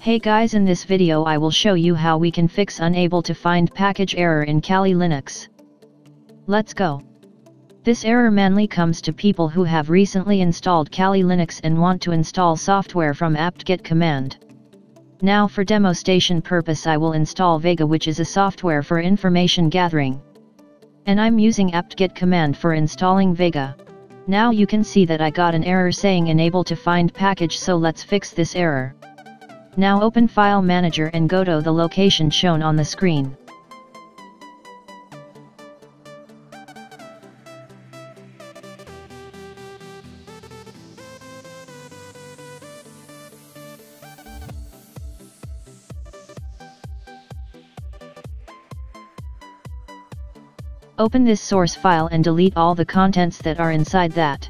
Hey guys in this video I will show you how we can fix unable to find package error in Kali Linux. Let's go. This error mainly comes to people who have recently installed Kali Linux and want to install software from apt-get command. Now for demonstration purpose I will install Vega which is a software for information gathering. And I'm using apt-get command for installing Vega. Now you can see that I got an error saying unable to find package so let's fix this error. Now open File Manager and go to the location shown on the screen. Open this source file and delete all the contents that are inside that.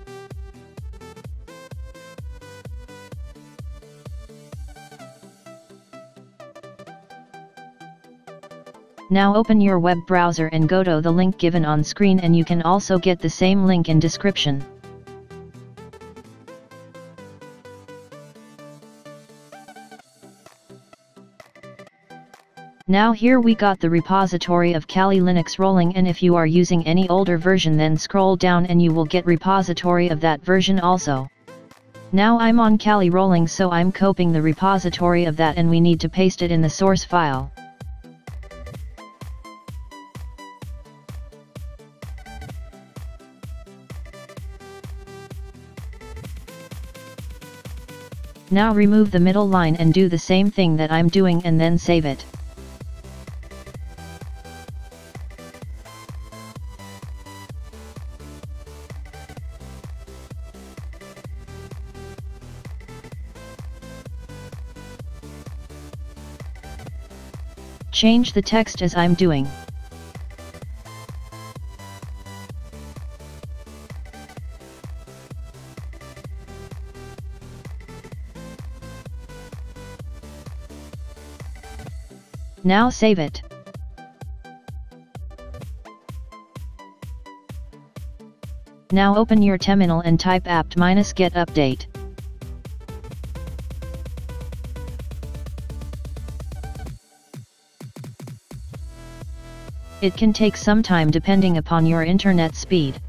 Now open your web browser and go to the link given on screen and you can also get the same link in description. Now here we got the repository of Kali Linux rolling and if you are using any older version then scroll down and you will get repository of that version also. Now I'm on Kali rolling so I'm copying the repository of that and we need to paste it in the source file. Now remove the middle line and do the same thing that I'm doing and then save it. Change the text as I'm doing. Now save it. Now open your terminal and type apt-get update. It can take some time depending upon your internet speed.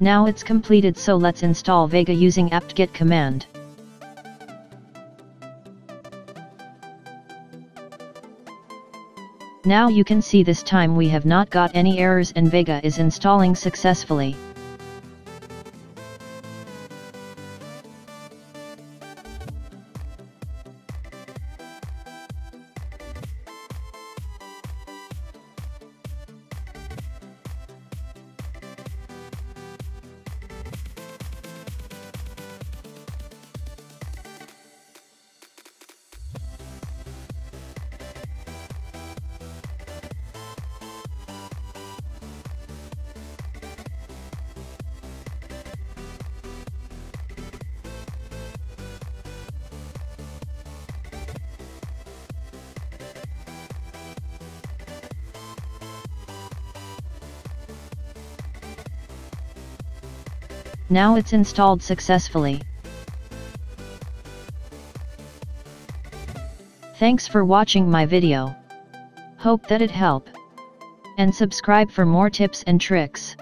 Now it's completed so let's install Vega using apt-get command. Now you can see this time we have not got any errors and Vega is installing successfully. Now it's installed successfully. Thanks for watching my video. Hope that it help. And subscribe for more tips and tricks.